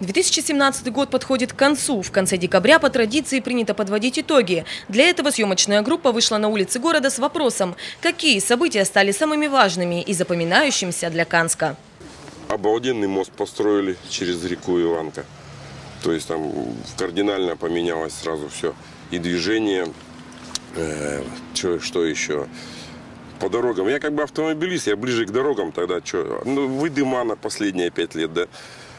2017 год подходит к концу. В конце декабря по традиции принято подводить итоги. Для этого съемочная группа вышла на улицы города с вопросом, какие события стали самыми важными и запоминающимися для Канска. Обалденный мост построили через реку Иванка. То есть там кардинально поменялось сразу все. И движение, э, что еще? По дорогам. Я как бы автомобилист, я ближе к дорогам тогда. Что? Ну, выдымана последние пять лет, да?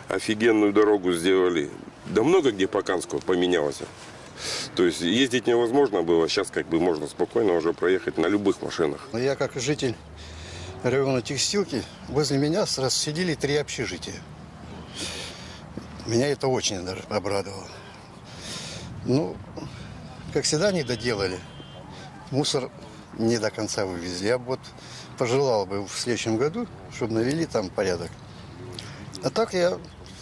Офигенную дорогу сделали. Да много где по Канску поменялось. То есть ездить невозможно было, сейчас как бы можно спокойно уже проехать на любых машинах. Я как житель района Текстилки, возле меня сидели три общежития. Меня это очень даже обрадовало. Ну, как всегда, не доделали. Мусор не до конца вывезли. Я вот пожелал бы в следующем году, чтобы навели там порядок. А так я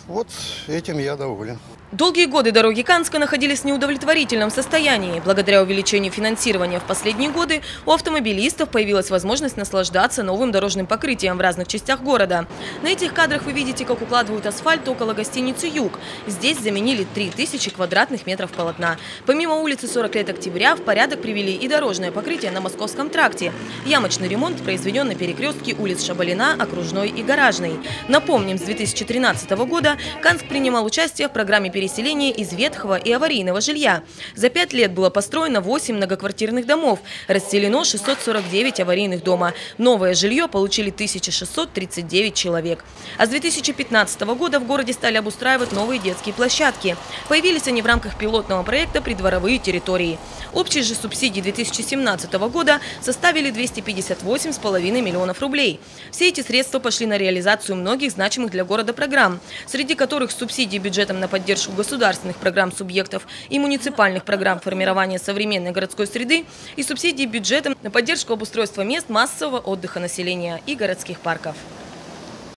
вот этим я доволен. Долгие годы дороги Канска находились в неудовлетворительном состоянии. Благодаря увеличению финансирования в последние годы у автомобилистов появилась возможность наслаждаться новым дорожным покрытием в разных частях города. На этих кадрах вы видите, как укладывают асфальт около гостиницы «Юг». Здесь заменили 3000 квадратных метров полотна. Помимо улицы 40 лет октября в порядок привели и дорожное покрытие на Московском тракте. Ямочный ремонт произведен на перекрестке улиц Шабалина, Окружной и Гаражной. Напомним, с 2013 года Канск принимал участие в программе переселения из ветхого и аварийного жилья. За пять лет было построено 8 многоквартирных домов, расселено 649 аварийных дома. Новое жилье получили 1639 человек. А с 2015 года в городе стали обустраивать новые детские площадки. Появились они в рамках пилотного проекта «Придворовые территории». Общие же субсидии 2017 года составили 258,5 миллионов рублей. Все эти средства пошли на реализацию многих значимых для города программ, среди которых субсидии бюджетом на поддержку государственных программ субъектов и муниципальных программ формирования современной городской среды и субсидии бюджетом на поддержку обустройства мест массового отдыха населения и городских парков.